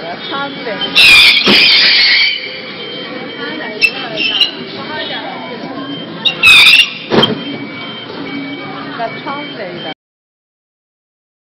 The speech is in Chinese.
那窗子。